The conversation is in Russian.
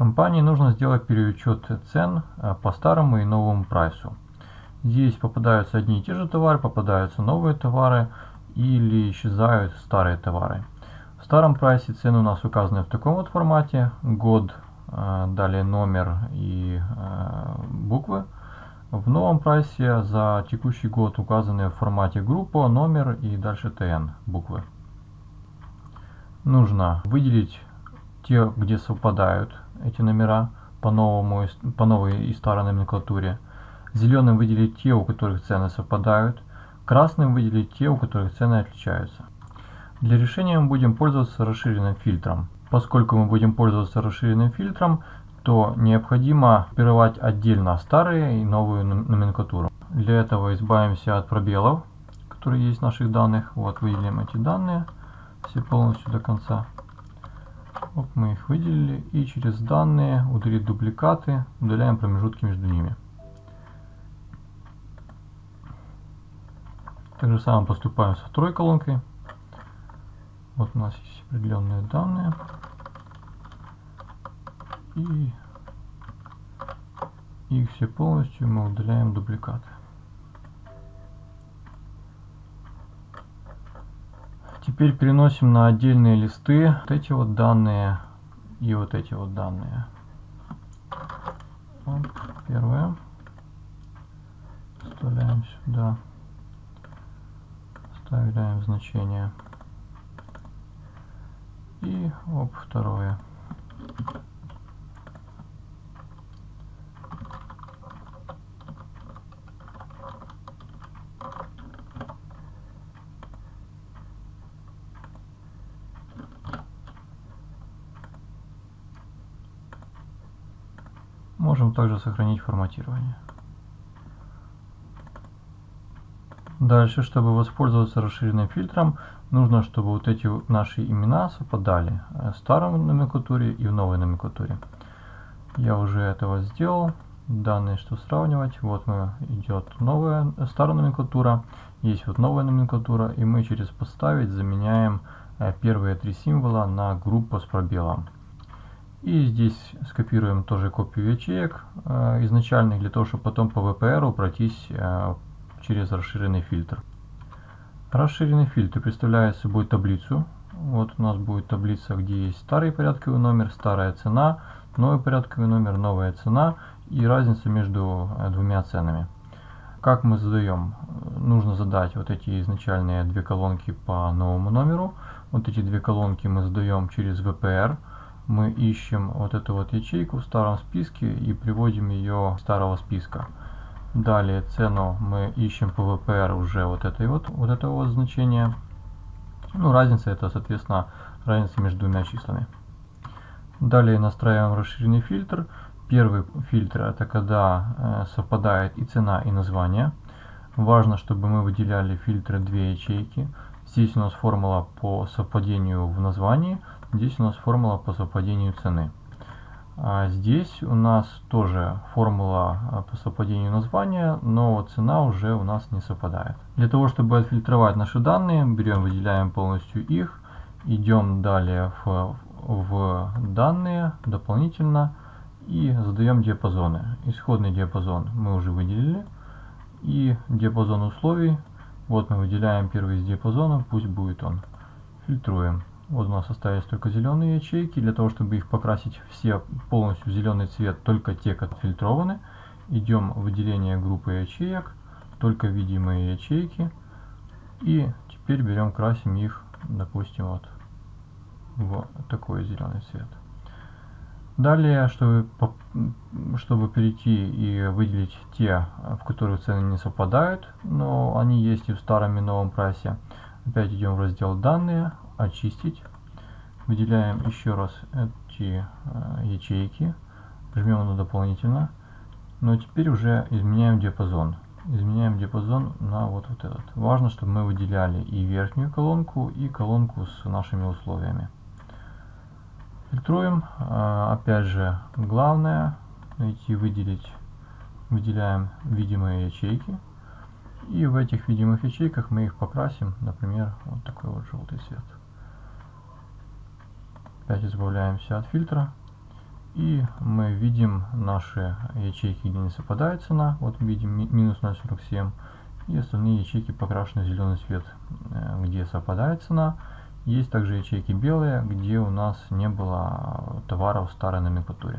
Компании нужно сделать переучет цен э, по старому и новому прайсу. Здесь попадаются одни и те же товары, попадаются новые товары или исчезают старые товары. В старом прайсе цены у нас указаны в таком вот формате. Год, э, далее номер и э, буквы. В новом прайсе за текущий год указаны в формате группа, номер и дальше ТН буквы. Нужно выделить те, где совпадают эти номера по, новому, по новой и старой номенклатуре. Зеленым выделить те, у которых цены совпадают. Красным выделить те, у которых цены отличаются. Для решения мы будем пользоваться расширенным фильтром. Поскольку мы будем пользоваться расширенным фильтром, то необходимо группировать отдельно старые и новую номенклатуру. Для этого избавимся от пробелов, которые есть в наших данных. Вот выделим эти данные все полностью до конца. Вот мы их выделили и через данные удалить дубликаты, удаляем промежутки между ними. Так же самое поступаем со второй колонкой. Вот у нас есть определенные данные. И их все полностью мы удаляем дубликаты. Теперь переносим на отдельные листы вот эти вот данные и вот эти вот данные. Первое. Вставляем сюда. Вставляем значение. И оп, второе. Можем также сохранить форматирование. Дальше, чтобы воспользоваться расширенным фильтром, нужно, чтобы вот эти наши имена совпадали в старой номенклатуре и в новой номенклатуре. Я уже этого сделал. Данные, что сравнивать. Вот мы идет новая старая номенклатура, есть вот новая номенклатура, и мы через поставить заменяем э, первые три символа на группу с пробелом. И здесь скопируем тоже копию ячеек э, изначальных, для того, чтобы потом по VPR пройтись э, через расширенный фильтр. Расширенный фильтр представляет собой таблицу. Вот у нас будет таблица, где есть старый порядковый номер, старая цена, новый порядковый номер, новая цена и разница между э, двумя ценами. Как мы задаем? Нужно задать вот эти изначальные две колонки по новому номеру. Вот эти две колонки мы задаем через VPR мы ищем вот эту вот ячейку в старом списке и приводим ее старого списка. Далее цену мы ищем по VPR уже вот этой вот, вот этого вот значения. Ну, разница это, соответственно, разница между двумя числами. Далее настраиваем расширенный фильтр. Первый фильтр это когда э, совпадает и цена, и название. Важно, чтобы мы выделяли фильтры две ячейки. Здесь у нас формула по совпадению в названии, Здесь у нас формула по совпадению цены. А здесь у нас тоже формула а, по совпадению названия, но цена уже у нас не совпадает. Для того, чтобы отфильтровать наши данные, берем, выделяем полностью их, идем далее в, в данные дополнительно и задаем диапазоны. Исходный диапазон мы уже выделили и диапазон условий. Вот мы выделяем первый из диапазонов, пусть будет он. Фильтруем. Вот у нас остались только зеленые ячейки. Для того, чтобы их покрасить все полностью в зеленый цвет, только те, как фильтрованы, идем в выделение группы ячеек, только видимые ячейки. И теперь берем, красим их, допустим, вот в такой зеленый цвет. Далее, чтобы, чтобы перейти и выделить те, в которых цены не совпадают, но они есть и в старом и новом прайсе, опять идем в раздел «Данные», очистить. Выделяем еще раз эти э, ячейки. Жмем на дополнительно. Но теперь уже изменяем диапазон. Изменяем диапазон на вот, вот этот. Важно, чтобы мы выделяли и верхнюю колонку, и колонку с нашими условиями. Фильтруем. Э, опять же, главное найти, выделить. Выделяем видимые ячейки. И в этих видимых ячейках мы их покрасим, например, вот такой вот желтый цвет. Опять избавляемся от фильтра И мы видим наши ячейки, где не совпадает цена. Вот видим минус 0,47. И остальные ячейки покрашены в зеленый цвет, э, где совпадает цена. Есть также ячейки белые, где у нас не было товаров в старой номенклатуре.